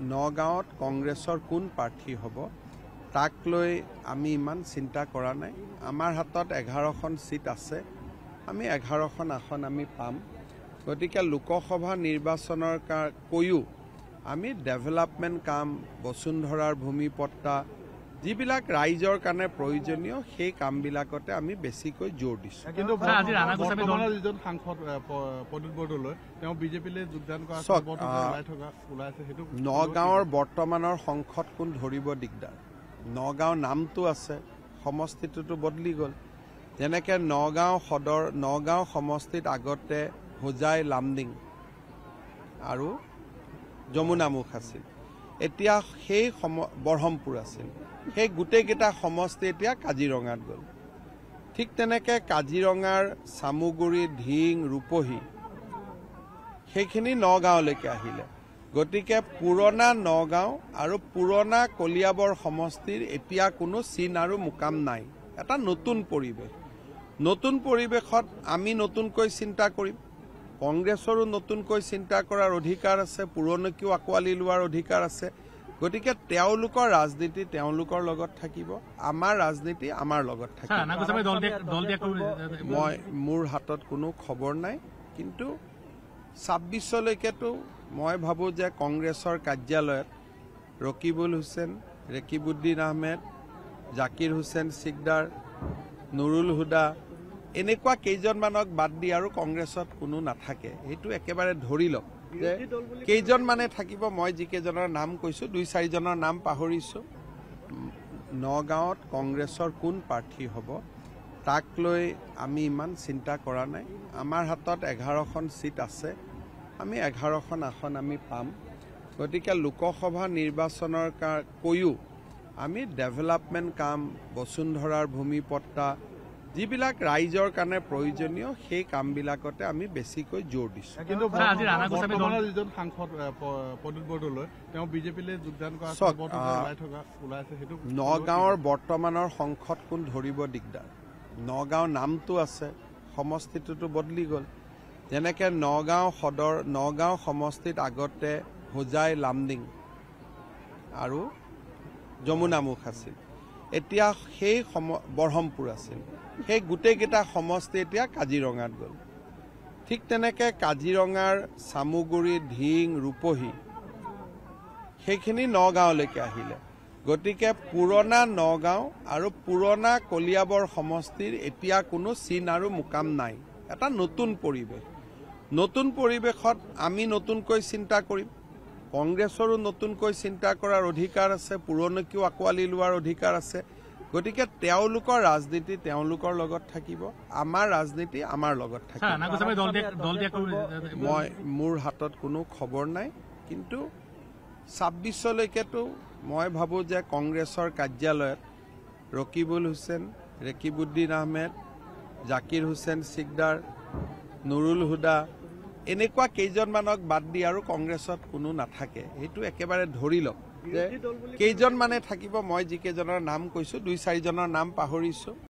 নগাঁৱত কংগ্ৰেছৰ কোন প্ৰাৰ্থী হ'ব? তাক লৈ আমি ইমান চিন্তা কৰা নাই। আমাৰ হাতত এঘাৰখন ছিট আছে। আমি এঘাৰখন আসন আমি পাম। গতিকে লোকসভা নিৰ্বাচনৰ কাৰ কৈও আমি ডেভেলপমেণ্ট কাম বসুন্ধৰাৰ ভূমিপট্টা যিবিলাক ৰাইজৰ কাৰণে প্ৰয়োজনীয় সেই কামবিলাকতে আমি বেছিকৈ জোৰ দিছোঁ। কিন্তু যিজন সাংসদ এ, প- প্ৰদ্যুৎ বৰদলৈ তেওঁ বিজেপিলৈ যোগদান কৰা নগাঁৱৰ বৰ্তমানৰ সংসদ কোন ধৰিব দিগদাৰ? নগাঁও নামটো আছে সমষ্টিটোতো বদলি গ'ল। যেনেকৈ নগাঁও সদৰ নগাঁও সমষ্টিত আগতে হোজাই লামডিং আৰু যমুনামুখ আছিল। এতিয়া সেই সম বৰহমপুৰ আছিল। সেই গোটেইকেইটা সমষ্টি এতিয়া কাজিৰঙাত গ'ল। ঠিক তেনেকৈ কাজিৰঙাৰ চামুগুৰি ধিং ৰূপহী সেইখিনি নগাঁৱলৈকে আহিলে। গতিকে পুৰণা নগাঁও আৰু পুৰণা কলিয়াবৰ সমষ্টিৰ এতিয়া কোনো চিন আৰু মুকাম নাই। এটা নতুন পৰিৱেশ। নতুন পৰিৱেশত আমি নতুনকৈ চিন্তা কৰিম। কংগ্ৰেছৰো নতুনকৈ চিন্তা কৰাৰ অধিকাৰ আছে পুৰণিকো আঁকোৱালি লোৱাৰ অধিকাৰ আছে। গতিকে তেওঁলোকৰ ৰাজনীতি তেওঁলোকৰ লগত থাকিব আমাৰ ৰাজনীতি আমাৰ লগত থাকিব। মই মোৰ হাতত কোনো খবৰ নাই কিন্তু ছাব্বিছলৈকেতো মই ভাবোঁ যে কংগ্ৰেছৰ কাৰ্যালয়ত ৰকিবুল হুছেইন ৰেকিবুদ্দিন আহমেদ জাকিৰ হুছেইন চিকদাৰ নুৰুল হুদা এনেকুৱা কেইজনমানক বাদ দি আৰু কংগ্ৰেছত কোনো নাথাকে। সেইটো একেবাৰে ধৰি লওক যে কেইজনমানে থাকিব মই যিকেইজনৰ নাম কৈছোঁ দুই চাৰিজনৰ নাম পাহৰিছোঁ। নগাঁৱত কংগ্ৰেছৰ কোন প্ৰাৰ্থী হ'ব তাক লৈ আমি ইমান চিন্তা কৰা নাই। আমাৰ হাতত এঘাৰখন ছিট আছে আমি এঘাৰখন আসন আমি পাম। গতিকে লোকসভা নিৰ্বাচনৰ কাৰ কৈও আমি ডেভেলপমেণ্ট কাম বসুন্ধৰাৰ ভূমিপট্টা যিবিলাক ৰাইজৰ কাৰণে প্ৰয়োজনীয় সেই কামবিলাকতে আমি বেছিকৈ জোৰ দিছোঁ। কিন্তু যিজন সাংসদ বৰদলৈ তেওঁ বিজেপিলৈ যোগদান কৰা নগাঁৱৰ বৰ্তমানৰ সংসদ কোন ধৰিব দিগদাৰ। নগাঁও নামটো আছে সমষ্টিটোতো বদলি গ'ল। যেনেকৈ নগাঁও সদৰ নগাঁও সমষ্টিত আগতে হোজাই লামডিং আৰু যমুনামুখ আছিল। এতিয়া সেই সম বৰহমপুৰ আছিল। সেই গোটেইকেইটা সমষ্টি এতিয়া কাজিৰঙাত গ'ল। ঠিক তেনেকৈ কাজিৰঙাৰ চামুগুৰি ধিং ৰূপহী সেইখিনি নগাঁৱলৈকে আহিলে। গতিকে পুৰণা নগাঁও আৰু পুৰণা কলিয়াবৰ সমষ্টিৰ এতিয়া কোনো চিন আৰু মুকাম নাই। এটা নতুন পৰিৱেশ। নতুন পৰিৱেশত আমি নতুনকৈ চিন্তা কৰিম। কংগ্ৰেছৰো নতুনকৈ চিন্তা কৰাৰ অধিকাৰ আছে পুৰণিকো আঁকোৱালি লোৱাৰ অধিকাৰ আছে। গতিকে তেওঁলোকৰ ৰাজনীতি তেওঁলোকৰ লগত থাকিব আমাৰ ৰাজনীতি আমাৰ লগত থাকিব। মই মোৰ হাতত কোনো খবৰ নাই কিন্তু ছাব্বিছলৈকেতো মই ভাবোঁ যে কংগ্ৰেছৰ কাৰ্যালয়ত ৰকিবুল হুছেইন ৰেকিবুদ্দিন আহমেদ জাকিৰ হুছেইন চিকদাৰ নুৰুল হুদা এনেকুৱা কেইজনমানক বাদ দি আৰু কংগ্ৰেছত কোনো নাথাকে। সেইটো একেবাৰে ধৰি লওক যে কেইজনমানে থাকিব মই যিকেইজনৰ নাম কৈছোঁ দুই চাৰিজনৰ নাম পাহৰিছোঁ।